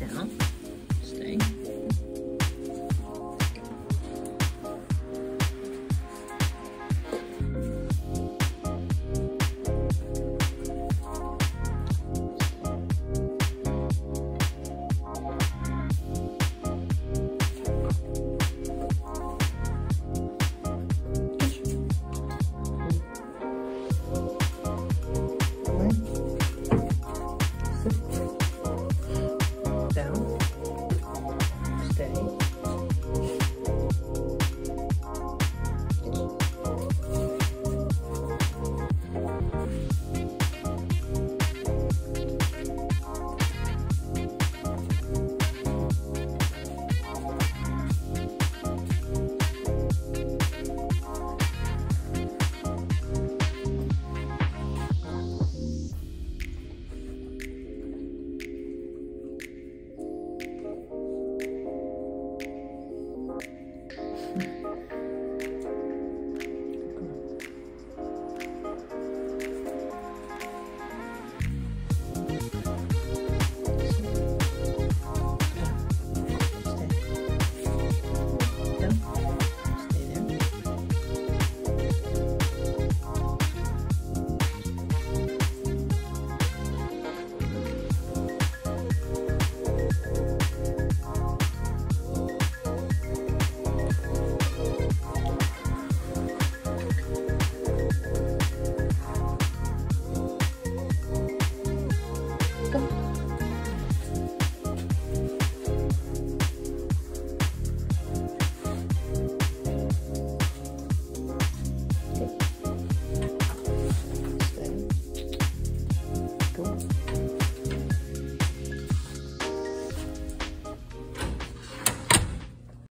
now.